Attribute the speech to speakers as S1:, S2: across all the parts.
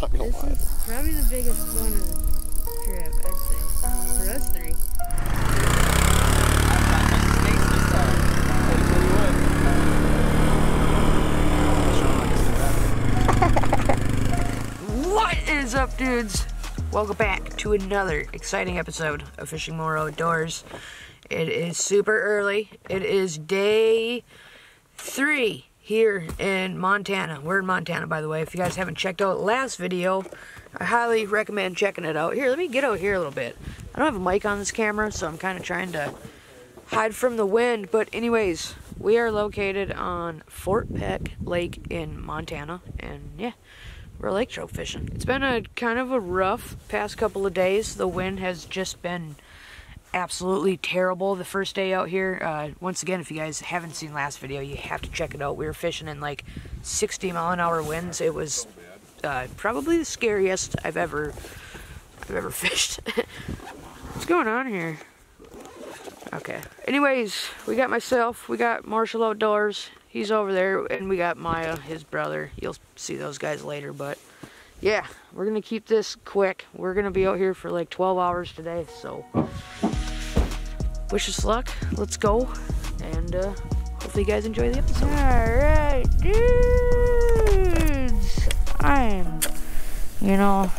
S1: Not gonna
S2: This
S1: lie.
S2: is probably the biggest one of the trip, I'd say. For us three.
S3: What is up, dudes? Welcome back to another exciting episode of FishNMore Outdoors. It is super early. It is day three here in Montana. We're in Montana, by the way. If you guys haven't checked out last video, I highly recommend checking it out. Here, let me get out here a little bit. I don't have a mic on this camera, so I'm kind of trying to hide from the wind. But anyways, we are located on Fort Peck Lake in Montana, and yeah, we're lake trout fishing. It's been a kind of a rough past couple of days. The wind has just been absolutely terrible the first day out here. Uh, once again, if you guys haven't seen last video, you have to check it out. We were fishing in like 60 mile an hour winds. It was uh, probably the scariest I've ever I've ever fished. What's going on here? Okay. Anyways, we got myself, we got Marshall Outdoors. He's over there, and we got Maya, his brother. You'll see those guys later, but yeah, we're gonna keep this quick. We're gonna be out here for like 12 hours today, so wish us luck. Let's go, and uh, hopefully you guys enjoy the episode. Alright, dudes. I'm, you know,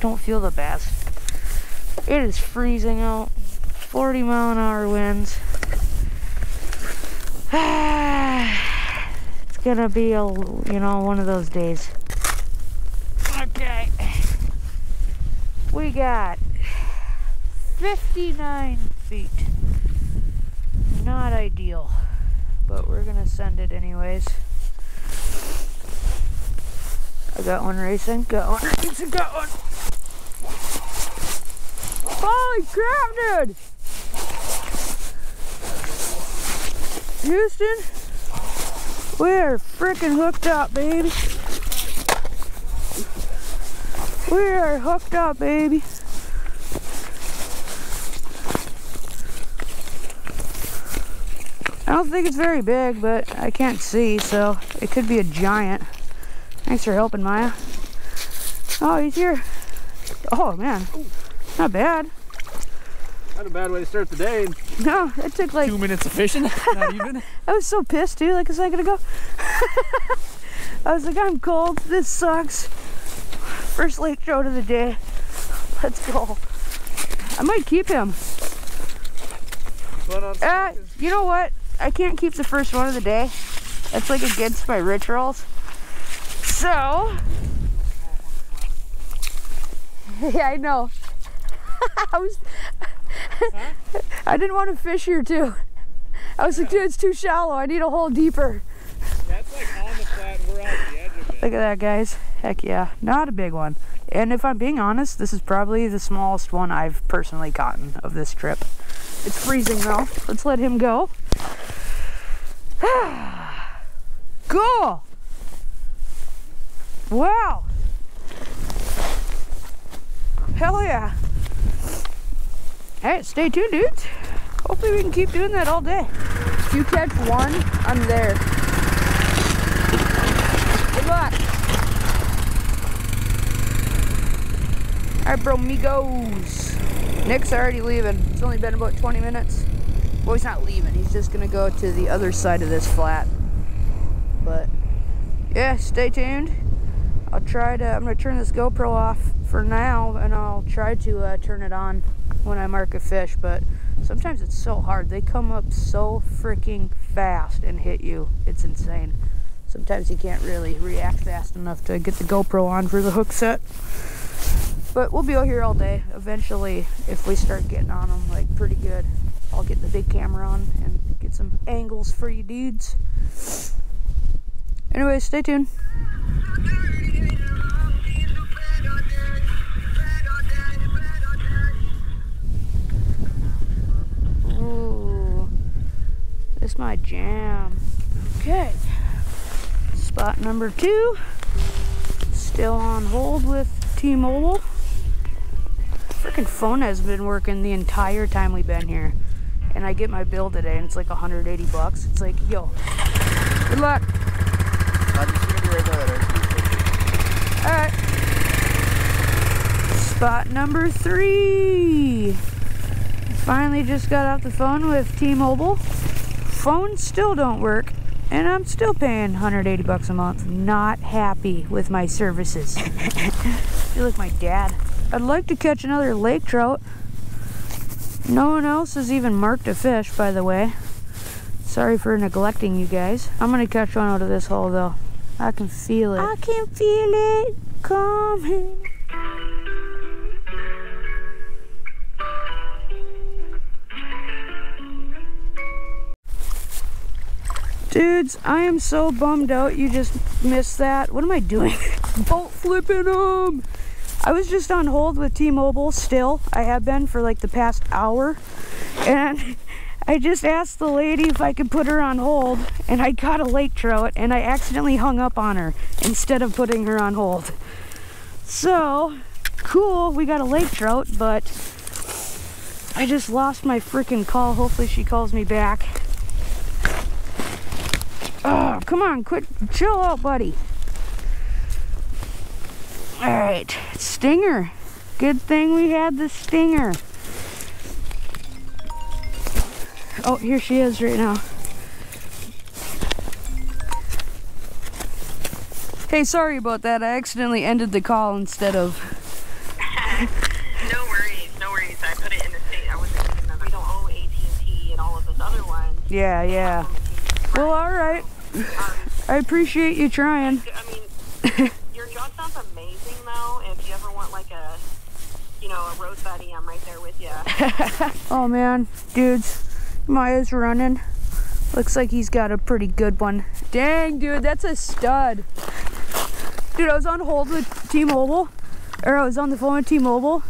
S3: don't feel the best. It is freezing out. 40 mile an hour winds. it's gonna be a, you know, one of those days. Okay. We got 59 feet. Not ideal, but we're gonna send it anyways. I got one racing, got one racing, got one. Holy crap, dude! Houston, we're freaking hooked up, baby. We are hooked up, baby. I don't think it's very big, but I can't see, so it could be a giant. Thanks for helping, Maya. Oh, he's here. Oh, man. Not bad.
S1: Not a bad way to start the day.
S3: No, it took like
S1: Two minutes of fishing. Not even.
S3: I was so pissed too, like a second ago. I was like, I'm cold. This sucks. First lake trout of the day. Let's go. I might keep him.
S1: But
S3: Uh, you know what? I can't keep the first one of the day. That's like against my rituals. So. Yeah, I know. I was. I didn't want to fish here too. I was like, dude, it's too shallow. I need a hole deeper.
S1: That's like on the flat. We're on the edge of it.
S3: Look at that, guys. Heck yeah. Not a big one. And if I'm being honest, this is probably the smallest one I've personally gotten of this trip. It's freezing though. Let's let him go. cool. Wow. Hell yeah. Hey, stay tuned, dudes. Hopefully we can keep doing that all day. If you catch one, I'm there. Good luck. All right, bro, amigos. Nick's already leaving. It's only been about 20 minutes. Well, he's not leaving. He's just gonna go to the other side of this flat. But yeah, stay tuned. I'll try to. I'm gonna turn this GoPro off for now, and I'll try to uh, turn it on when I mark a fish. But sometimes it's so hard. They come up so freaking fast and hit you. It's insane. Sometimes you can't really react fast enough to get the GoPro on for the hook set. But we'll be out here all day. Eventually, if we start getting on them like pretty good, I'll get the big camera on and get some angles for you dudes. Anyway, stay tuned. Ooh, this my jam. Okay, spot number two. Still on hold with T-Mobile. Freaking phone has been working the entire time we've been here. And I get my bill today and it's like 180 bucks. It's like, yo, good luck.
S1: I'm just gonna be right by that
S3: Alright. Spot number three. Finally just got off the phone with T-Mobile. Phones still don't work, and I'm still paying 180 bucks a month. Not happy with my services. feel like my dad. I'd like to catch another lake trout. No one else has even marked a fish, by the way. Sorry for neglecting you guys. I'm gonna catch one out of this hole though. I can feel it. I can feel it coming. Dudes, I am so bummed out you just missed that. What am I doing? Boat flipping them! I was just on hold with T-Mobile still. I have been for like the past hour. And I just asked the lady if I could put her on hold and I got a lake trout and I accidentally hung up on her instead of putting her on hold. So, cool, we got a lake trout, but I just lost my freaking call. Hopefully she calls me back. Oh, come on, quit, chill out, buddy. All right, stinger. Good thing we had the stinger. Oh, here she is right now. Hey, sorry about that. I accidentally ended the call instead of.
S4: no worries, no worries. I put it in the state. I wasn't even. We don't owe AT&T and all of those other ones.
S3: Yeah, yeah. Well, all right.
S4: Um,
S3: I appreciate you trying.
S4: I mean, your job sounds amazing, though. If you ever want like a, you know, a road buddy, I'm right there with you.
S3: Oh man, dudes, Maya's running. Looks like he's got a pretty good one. Dang, dude, that's a stud. Dude, I was on hold with T-Mobile, or I was on the phone with T-Mobile.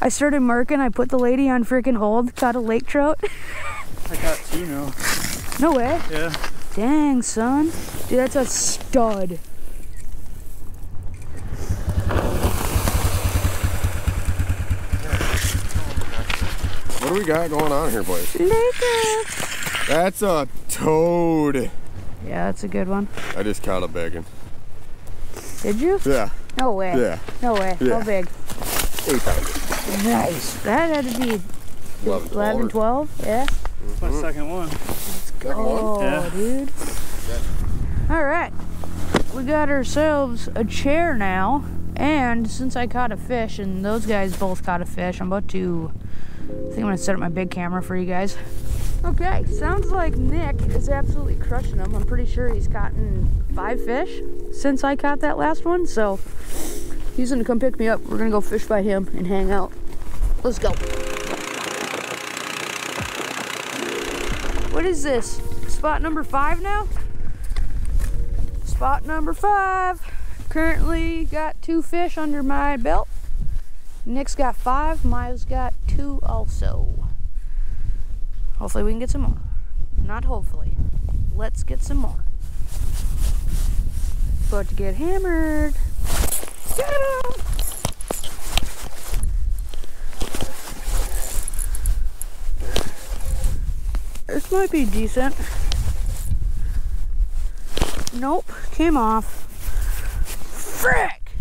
S3: I started marking. I put the lady on freaking hold. Caught a lake trout.
S1: I got two now.
S3: no way.
S1: Yeah.
S3: Dang, son. Dude, that's a stud.
S5: We got going on here, boys?
S3: Laker.
S5: That's a toad.
S3: Yeah, that's a good one.
S5: I just caught a big one.
S3: Did you?
S5: Yeah,
S3: No way.
S5: yeah.
S3: No way.
S5: Yeah.
S3: How big?
S5: Eight pounds.
S3: Nice. That had to be
S5: 11,
S3: 11, 12. Yeah.
S1: It's my second one.
S3: Oh,
S1: Yeah.
S3: dude. All right. We got ourselves a chair now. And since I caught a fish and those guys both caught a fish, I'm about to. I think I'm to set up my big camera for you guys. Okay, sounds like Nick is absolutely crushing them. I'm pretty sure he's caught five fish since I caught that last one. So he's to come pick me up. We're to go fish by him and hang out. Let's go. What is this? Spot number five now? Spot number five. Currently got two fish under my belt. Nick's got five. Maya's got two also. Hopefully we can get some more. Not hopefully. Let's get some more. About to get hammered. Get him! This might be decent. Nope, came off. Frick!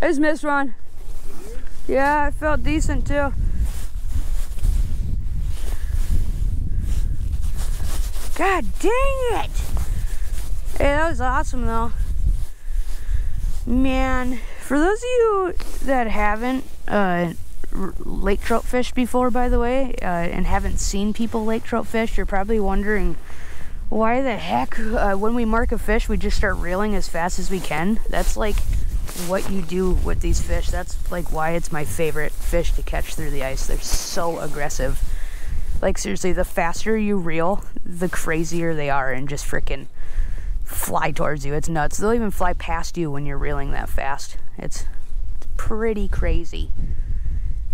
S3: I just missed one. Yeah, I felt decent too. God dang it! Hey, that was awesome though. Man, for those of you that haven't uh, lake trout fished before, by the way, uh, and haven't seen people lake trout fish, you're probably wondering why the heck, uh, when we mark a fish, we just start reeling as fast as we can. That's like what you do with these fish. That's like why it's my favorite fish to catch through the ice. They're so aggressive. Like seriously, the faster you reel, the crazier they are and just freaking fly towards you. It's nuts. They'll even fly past you when you're reeling that fast. It's, it's pretty crazy.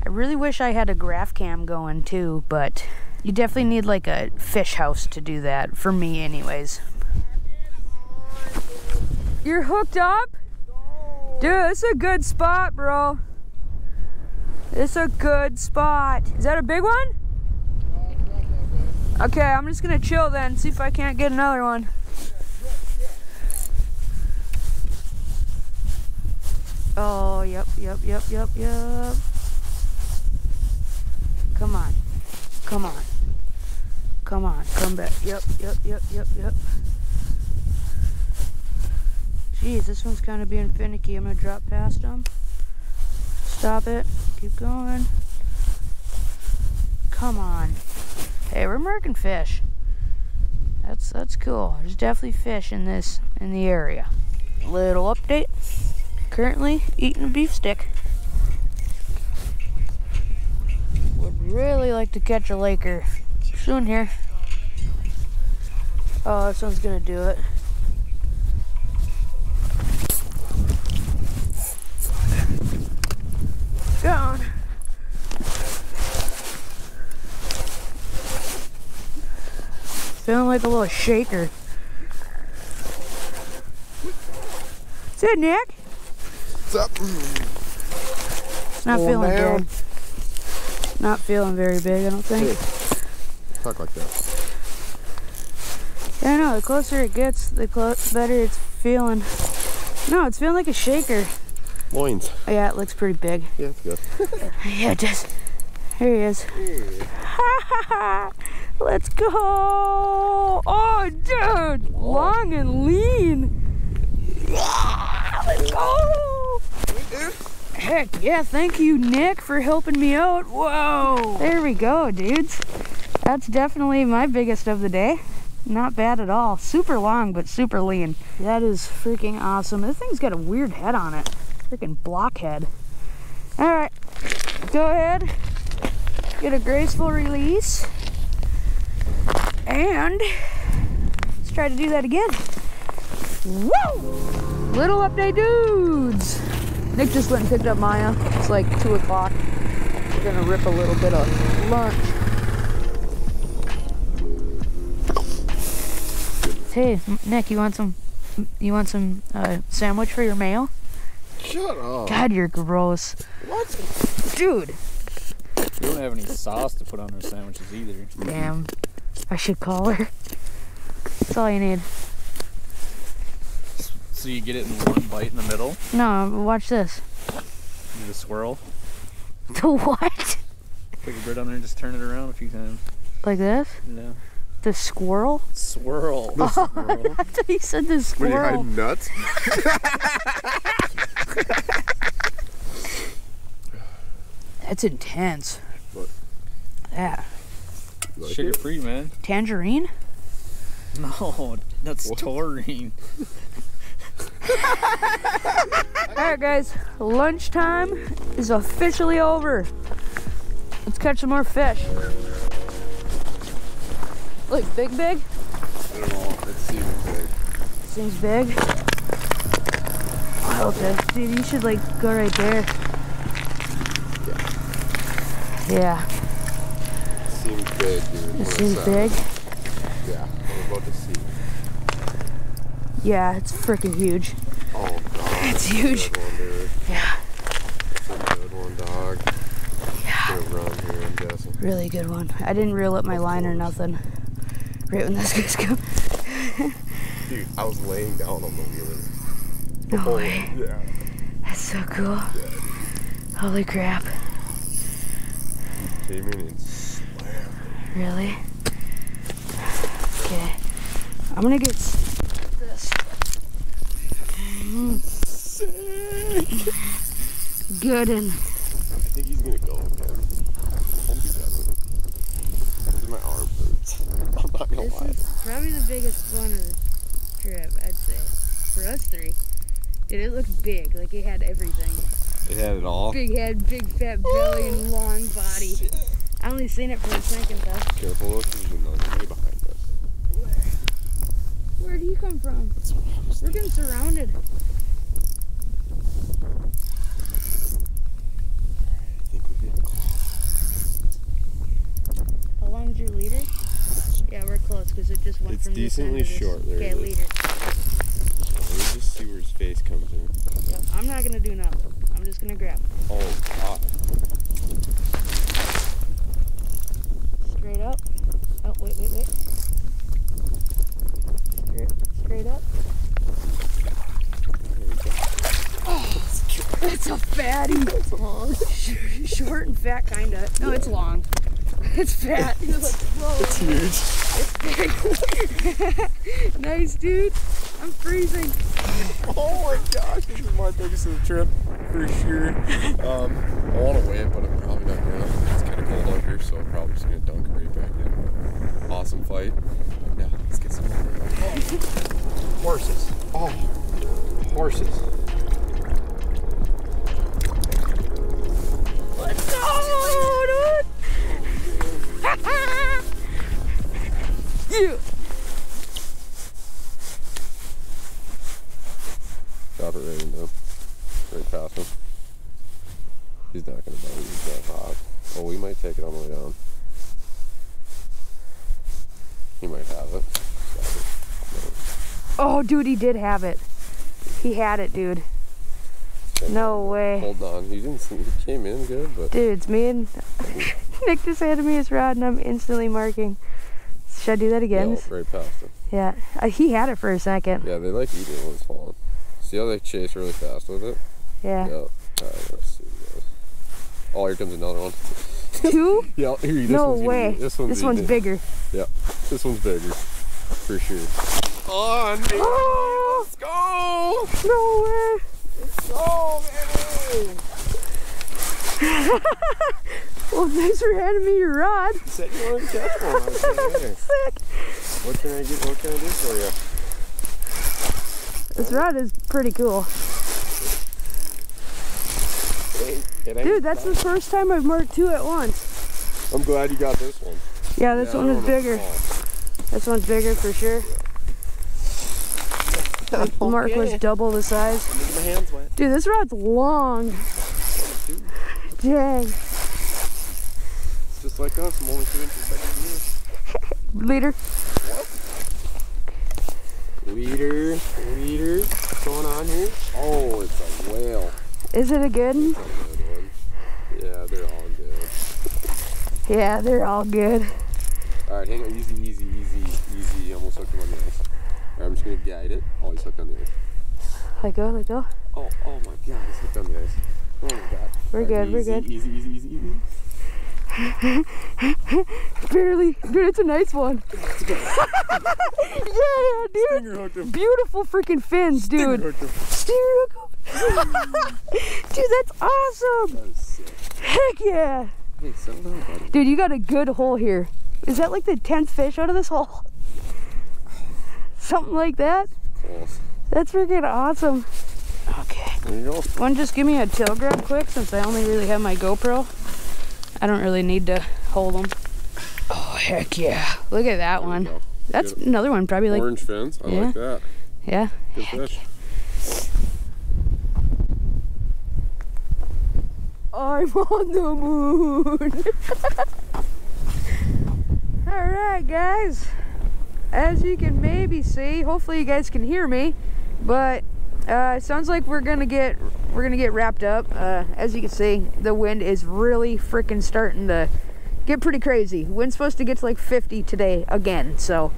S3: I really wish I had a graph cam going too, but you definitely need like a fish house to do that. For me, anyways. You're hooked up? Dude, it's a good spot, bro. It's a good spot. Is that a big one? Okay, I'm just gonna chill then, see if I can't get another one. Oh. Yep, yep, yep, yep, yep. Come on. Come on. Come on. Come back. Yep, yep, yep, yep, yep. Jeez, this one's kind of being finicky. I'm going to drop past him. Stop it. Keep going. Come on. Hey, we're marking fish. That's that's cool. There's definitely fish in this in the area. Little update. Currently eating a beef stick. Would really like to catch a laker soon here. Oh, this one's gonna do it. Feeling like a little shaker. Is it Nick?
S5: What's up?
S3: Not
S5: Going
S3: feeling
S5: down.
S3: big. Not feeling very big, I don't think.
S5: Talk like that.
S3: Yeah, I know. The closer it gets, the better it's feeling. No, it's feeling like a shaker.
S5: Loins.
S3: Oh, yeah, it looks pretty big.
S5: Yeah, it's good.
S3: Yeah, it does. Here he is. Let's go! Oh, dude! Long and lean. Yeah, let's go! Heck yeah, thank you, Nick, for helping me out. Whoa! There we go, dudes. That's definitely my biggest of the day. Not bad at all. Super long, but super lean. That is freaking awesome. This thing's got a weird head on it. Freaking blockhead. Alright, go ahead. Get a graceful release. And let's try to do that again. Woo! Little update, dudes. Nick just went and picked up Maya. It's like 2 o'clock. We're gonna rip a little bit of lunch. Hey, Nick, you want some? You want some uh, sandwich for your mail?
S5: Shut up.
S3: God, you're gross,
S5: What?
S3: dude.
S1: You don't have any sauce to put on our sandwiches either.
S3: Damn, I should call her. That's all you need.
S1: So you get it in one bite in the middle.
S3: No, watch this.
S1: Do the swirl.
S3: The what?
S1: Put your bread on there and just turn it around a few times.
S3: Like this?
S1: No.
S3: The squirrel?
S1: Swirl.
S3: Oh, I thought you said the
S5: What are you
S3: squirrel.
S5: hiding nuts?
S3: That's intense.
S5: What?
S3: Yeah.
S5: You like
S1: Sugar
S5: it?
S1: free, man.
S3: Tangerine?
S1: No, that's
S5: What?
S1: taurine.
S3: Alright, guys. Lunchtime is officially over. Let's catch some more fish. Look, big, big.
S5: I don't know. It seems big.
S3: Seems big. Oh, okay. Dude, you should like go right there. Yeah,
S5: Seems big, dude.
S3: it seems big.
S5: Yeah, I'm about to see.
S3: Yeah, it's freaking huge.
S5: Oh, God.
S3: It's
S5: that's
S3: huge.
S5: One.
S3: Yeah,
S5: That's a good one, dog.
S3: yeah,
S5: here, I'm guessing.
S3: really good one. I didn't reel up my line or nothing. Right when this guy's go.
S5: Dude, I was laying down on the wheeler.
S3: No oh, way.
S5: Yeah.
S3: That's so cool.
S5: Yeah.
S3: Holy crap.
S5: Came in and.
S3: Really? Okay. I'm gonna get this. Mm. Good and
S5: I think he's gonna go again. Hope he doesn't. 'Cause my arm hurts. I'm not gonna lie.
S2: This is probably the biggest one of the trip, I'd say. For us three. Dude, it looked big. Like it had everything.
S5: It had it all.
S2: Big head, big fat belly, and long body. I only seen it for a second though.
S5: Careful, 'cause there's another guy behind us.
S2: Where do you come from? We're getting surrounded.
S5: I think we're getting close.
S2: How long's your leader? Yeah, we're close because it just went
S5: It's
S2: from this
S5: decently
S2: this.
S5: short, there
S2: Okay, leader.
S5: Let me just see where his face comes in.
S2: Yep. I'm not gonna do nothing. I'm just gonna grab it.
S5: Oh, God.
S2: straight up. Oh, wait, wait, wait. Straight, straight up.
S5: There we go.
S3: It's a fatty.
S5: It's long.
S3: Short and fat, kinda. No, it's long. It's fat.
S5: It's huge.
S3: nice, dude. I'm freezing.
S5: Oh my gosh, this is my biggest of the trip for sure. Um, I want to weigh it, but I'm probably not gonna. It's kind of cold out here, so I'm probably just gonna dunk right back in. Awesome fight. Now let's get some more. Oh. Horses. Oh, horses. Oh,
S3: dude, he did have it. He had it, dude.
S5: No.
S3: Way.
S5: Hold on. He didn't. He came in good, but
S3: Dude, it's me and Nick just handed me his rod and I'm instantly marking. Should I do that again?
S5: no, right past him.
S3: Yeah. Uh, he had it for a second.
S5: Yeah, they like eating it when it's falling. See how they chase really fast with it?
S3: Yeah.
S5: Yeah. Alright, let's see. Oh, here comes another one.
S3: Two?
S5: Yeah, here. This
S3: no
S5: one's
S3: way.
S5: be- this one's,
S3: this one's bigger.
S5: Yeah, this one's bigger. For sure. On, baby.
S3: Oh,
S5: Let's go!
S3: no way.
S5: Go, baby!
S3: Well, thanks for handing me your rod.
S5: You said you wanted to catch one. I was like, "Hey,
S3: Sick.
S5: What can I get? What can I do for you?
S3: This rod is pretty cool.
S5: It ain't, it ain't
S3: Dude, that's the first time I've marked two at once.
S5: I'm glad you got this one.
S3: Yeah, this
S5: Yeah,
S3: one is bigger. This one's bigger for sure. The mark was double the size.
S5: My hands wet.
S3: Dude, this rod's long. Dang.
S5: It's just like us. I'm only two inches bigger than you.
S3: Leader.
S5: Leader, leader, what's going on here? Oh, it's a whale.
S3: Is it a good one?
S5: A good one. Yeah, they're all good.
S3: Yeah, they're all good.
S5: All right, hang on, easy, easy, easy, easy. Almost hooked him on the ice. I'm just gonna guide it. Oh, he's hooked on the ice.
S3: Let go, let go.
S5: Oh, oh my God, he's hooked on the ice. Oh my God.
S3: We're
S5: right,
S3: good, we're good.
S5: Easy, easy, easy, easy.
S3: Barely. Dude, it's a nice one. yeah, dude.
S5: Stinger hooked him.
S3: Beautiful freaking fins,
S5: Stinger
S3: dude.
S5: hooked him.
S3: Stinger hook. Dude, that's awesome.
S5: That is sick.
S3: Heck yeah.
S5: Hey, down, buddy.
S3: Dude, you got a good hole here. Is that like the 10th fish out of this hole? Something like that?
S5: Close.
S3: That's freaking awesome. Okay.
S5: There you go.
S3: One, just give me a tail grab quick since I only really have my GoPro. I don't really need to hold them. Oh, heck yeah. Look at that
S5: There
S3: one.
S5: go.
S3: That's
S5: Good.
S3: another one, probably like,
S5: Orange fins. I
S3: Yeah.
S5: like that.
S3: yeah.
S5: Good fish.
S3: I'm on the moon. All right, guys. As you can maybe see, hopefully you guys can hear me, but uh, sounds like we're gonna get we're gonna get wrapped up. Uh, as you can see, the wind is really freaking starting to get pretty crazy. Wind's supposed to get to like 50 today again, so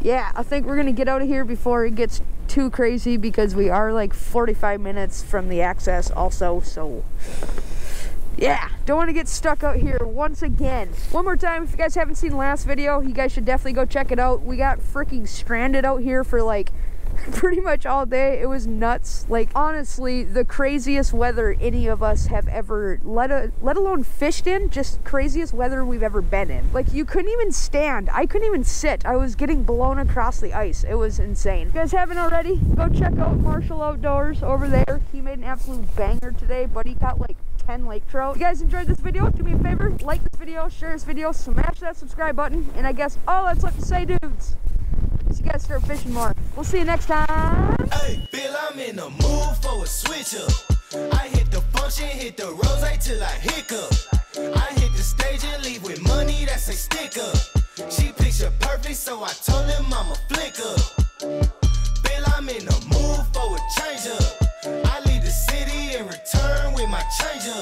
S3: yeah, I think we're gonna get out of here before it gets too crazy because we are like 45 minutes from the access also, so yeah, don't want to get stuck out here once again. One more time, if you guys haven't seen last video, you guys should definitely go check it out. We got freaking stranded out here for like pretty much all day. It was nuts. Like honestly, the craziest weather any of us have ever let a, let alone fished in. Just craziest weather we've ever been in. Like you couldn't even stand. I couldn't even sit. I was getting blown across the ice. It was insane. If you guys haven't already, go check out Marshall Outdoors over there. He made an absolute banger today, but he got like 10 lake trout. If you guys enjoyed this video, do me a favor, like this video, share this video, smash that subscribe button, and I guess all that's left to say, dudes, is you guys start fishing more. We'll see you next time.
S6: Hey, Bill, I'm in the mood for a switch up. I hit the function, hit the rose till I hiccup. I hit the stage and leave with money that's a sticker. She picture perfect, so I told him I'm a flicker. Bill, I'm in the mood for a change up change.